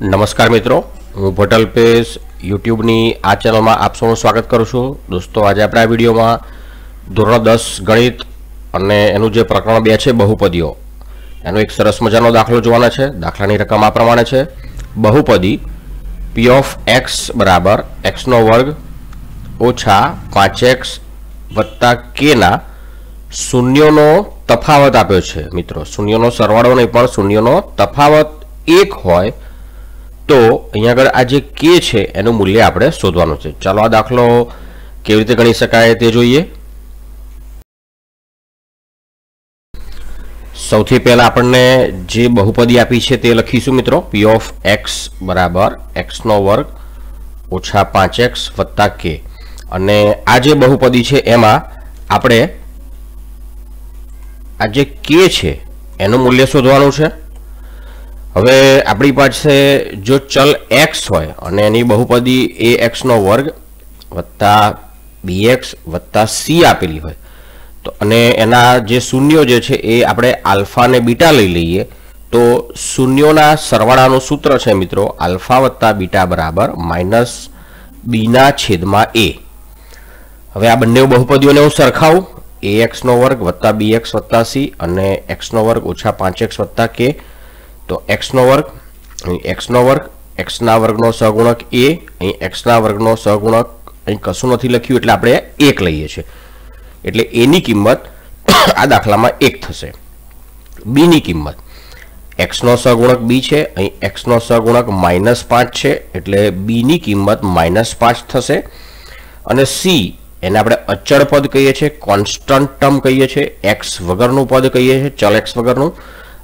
નમસ્કાર મિત્રો, હું ભટલ પેશ, યુટ્યુબની આ ચેનલમાં આપ સૌનું સ્વાગત કરું છું. દોસ્તો, આજે આપણે આ વિડીયોમાં ધોરણ દસ, ગણિત અને એનું જે પ્રકરણ બે છે, બહુપદીઓ. એનો એક સરસ મજાનો દાખલો જોવાના છે. દાખલાની રકમ આ પ્રમાણે છે. બહુપદી પી ઓફ એક્સ બરાબર એક્સનો વર્ગ ઓછા પાંચ એક્સ વત્તા કેના શૂન્યનો તફાવત આપ્યો છે, મિત્રો. શૂન્યનો સરવાળો નહીં, પણ શૂન્યનો તફાવત એક હોય તો અહીંયા આગળ આ જે કે છે, એનું મૂલ્ય આપણે શોધવાનું છે. ચાલો આ દાખલો કેવી રીતે ગણી શકાય તે જોઈએ. સૌથી પહેલા આપણને જે બહુપદી આપી છે તે લખીશું મિત્રો. પી ઓફ એક્સ બરાબર એક્સનો વર્ગ ઓછા પાંચ એક્સ વત્તા કે અને આ જે બહુપદી છે એમાં આપણે આ જે કે છે, એનું મૂલ્ય શોધવાનું છે. હવે આપણી પાસે જો ચલ એક્સ હોય અને એની બહુપદી એ એક્સનો વર્ગ વત્તા બી એક્સ વત્તા સી આપેલી હોય, તો અને એના જે શૂન્યો જે છે એ આપણે આલ્ફા અને બીટા લઈ લઈએ, તો શૂન્યોના સરવાળાનું સૂત્ર છે મિત્રો, આલ્ફા વત્તા બીટા બરાબર માઇનસ બીના છેદમાં એ હવે આ બંને બહુપદીઓને હું સરખાવું એ એક્સનો વર્ગ વત્તા બી એક્સ વત્તા સી અને એક્સનો વર્ગ ઓછા પાંચ એક્સ વત્તા કે તો એક્સનો વર્ગ, અહીં એક્સનો વર્ગ એક્સના વર્ગનો સહગુણક એ, અહીં એક્સના વર્ગનો સહગુણક અહીં કશું નથી લખ્યું, એટલે આપણે એક લઈએ છીએ. એટલે એની કિંમત આ દાખલામાં એક થશે. બીની કિંમત. એક્સનો સહગુણક બી છે, અહીં એક્સનો સહગુણક માઇનસ પાંચ છે, એટલે બીની કિંમત માઇનસ પાંચ થશે. અને સી એને આપણે અચળ પદ કહીએ છીએ, કોન્સ્ટન્ટ ટર્મ કહીએ છીએ એક્સ વગરનું પદ કહીએ છીએ, ચલ એક્સ વગરનું.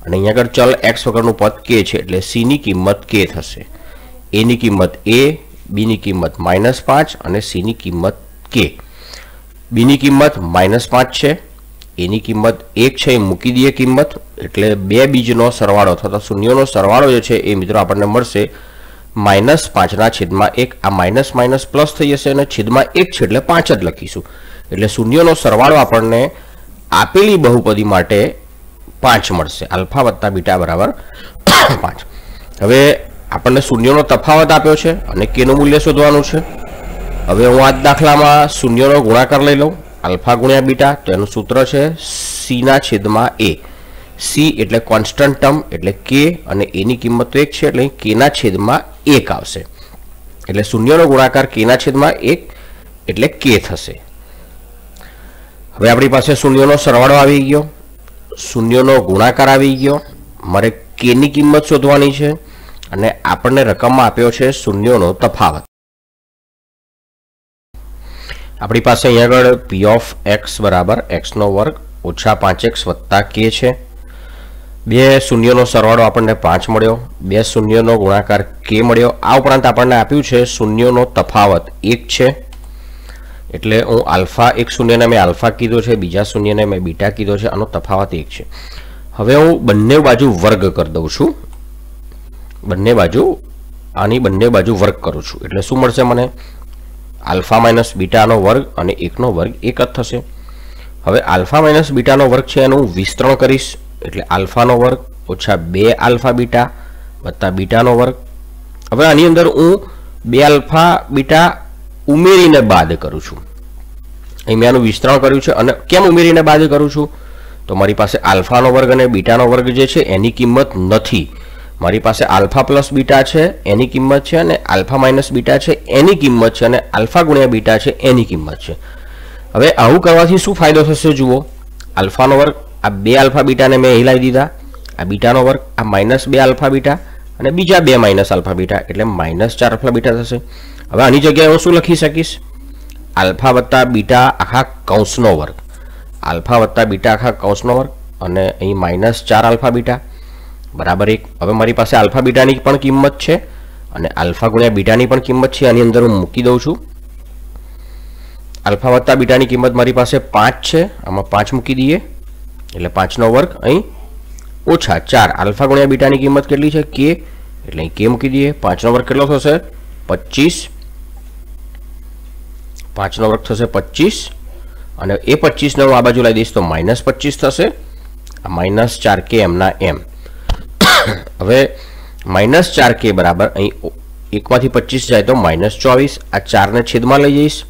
અને અહીંયા આગળ ચલ એક્સ વગરનું પદ કે છે, એટલે સીની કિંમત કે થશે. એની કિંમત એ બીની કિંમત માઇનસ પાંચ અને સીની કિંમત કે બીની કિંમત માઇનસ પાંચ છે એની કિંમત એક છે, એ મૂકી દઈએ કિંમત, એટલે બે બીજનો સરવાળો થતા શૂન્યનો સરવાળો જે છે, એ મિત્રો આપણને મળશે. માઇનસ પાંચના છેદમાં એક, આ માઇનસ માઇનસ પ્લસ થઈ જશે અને છેદમાં એક છે, એટલે પાંચ જ લખીશું. એટલે શૂન્યનો સરવાળો આપણને આપેલી બહુપદી માટે પાંચ મળશે. આલ્ફા વત્તા બીટા બરાબર પાંચ. હવે આપણને શૂન્યનો તફાવત આપ્યો છે અને કેનું મૂલ્ય શોધવાનું છે? હવે હું આ દાખલામાં શૂન્યનો ગુણાકાર લઈ લઉં. આલ્ફા ગુણ્યા બીટા, તો એનું સૂત્ર છે સીના છેદમાં એ. સી એટલે કોન્સ્ટન્ટ ટર્મ, એટલે કે અને એની કિંમત એક છે, એટલે કેના છેદમાં એક આવશે. એટલે શૂન્યનો ગુણાકાર કેના છેદમાં એક, એટલે કે થશે. હવે આપણી પાસે શૂન્યનો સરવાળો આવી ગયો. શૂન્યનો ગુણાકાર આવી ગયો. મારે કેની કિંમત શોધવાની છે? અને આપણને રકમમાં આપ્યો છે શૂન્યનો તફાવત. આપણી પાસે અહીંયા આગળ પી ઓફ એક્સ બરાબર એક્સનો વર્ગ ઓછા પાંચ એક્સ વત્તા કે છે. બે શૂન્યનો સરવાળો આપણને પાંચ મળ્યો. બે શૂન્યનો ગુણાકાર કે મળ્યો. આ ઉપરાંત આપણને આપ્યું છે શૂન્યનો તફાવત એક છે. એટલે હું આલ્ફા એક શૂન્યને મેં આલ્ફા કીધો છે, બીજા શૂન્યને મેં બીટા કીધો છે, આનો તફાવત એક છે. હવે હું બંને બાજુ વર્ગ કરી દઉં છું. બંને બાજુ, આની બંને બાજુ વર્ગ કરું છું. એટલે શું મળશે મને? આલ્ફા માઇનસ બીટાનો વર્ગ અને એકનો વર્ગ એક જ થશે. હવે આલ્ફા માઇનસ બીટાનો વર્ગ છે એનું વિસ્તરણ કરીશ. એટલે આલ્ફાનો વર્ગ ઓછા બે આલ્ફા બીટા વત્તા બીટાનો વર્ગ. હવે આની અંદર હું બે આલ્ફા બીટા ઉમેરીને બાદ કરું છું. અહીં મેં આનું વિસ્તરણ કર્યું છે અને કેમ ઉમેરીને બાદ કરું છું? તો મારી પાસે આલ્ફાનો વર્ગ અને બીટાનો વર્ગ જે છે, એની કિંમત નથી. મારી પાસે આલ્ફા પ્લસ બીટા છે, એની કિંમત છે અને આલ્ફા માઇનસ બીટા છે, એની કિંમત છે અને આલ્ફા ગુણ્યા બીટા છે, એની કિંમત છે. હવે આવું કરવાથી શું ફાયદો થશે જુઓ. આલ્ફાનો વર્ગ, આ બે આલ્ફા બીટાને મેં હિલાવી દીધા. આ બીટાનો વર્ગ, આ માઇનસ બે આલ્ફા બીટા અને બીજા બે માઇનસ આલ્ફા બીટા, એટલે માઇનસ ચાર આલ્ફા બીટા થશે. હવે આની જગ્યાએ હું શું લખી શકીશ? આલ્ફા વત્તા બીટા આખા કૌંસનો વર્ગ. આલ્ફા વત્તા બીટા આખા કૌંસનો વર્ગ અને અહીં માઇનસ ચાર આલ્ફા બીટા. બરાબર એક. હવે મારી પાસે આલ્ફા બીટાની પણ કિંમત છે અને આલ્ફા ગુણ્યા બીટાની પણ કિંમત છે. આની અંદર હું મૂકી દઉં છું. આલ્ફા વત્તા બીટાની કિંમત મારી પાસે પાંચ છે. આમાં પાંચ મૂકી દઈએ. એટલે પાંચનો વર્ગ અહીં ઓછા ચાર આલ્ફા ગુણ્યા બીટાની કિંમત કેટલી છે? કે, એટલે કે મૂકી દઈએ, પાંચનો વર્ગ કેટલો થશે? પચીસ. પાંચનો વર્ગ થશે પચીસ. અને એ પચીસને હું આ બાજુ લાવી દઈશ તો માઇનસ પચીસ થશે. આ માઇનસ ચાર કે એમના એમ. હવે માઇનસ ચાર કે બરાબર, અહીં એકમાંથી પચીસ જાય તો માઇનસ ચોવીસ. આ ચારને છેદમાં લઈ જઈશ.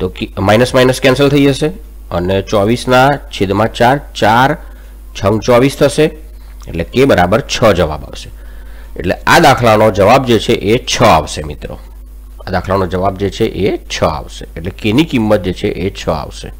તો માઇનસ માઇનસ કેન્સલ થઈ જશે. અને ચોવીસના છેદમાં ચાર ચાર છંગ ચોવીસ થશે, એટલે કે બરાબર છ જવાબ આવશે. એટલે આ દાખલાનો જવાબ જે છે એ છ આવશે મિત્રો. આ દાખલાનો જવાબ જે છે એ છ આવશે. એટલે કેની કિંમત જે છે એ છ આવશે.